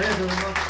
Eso,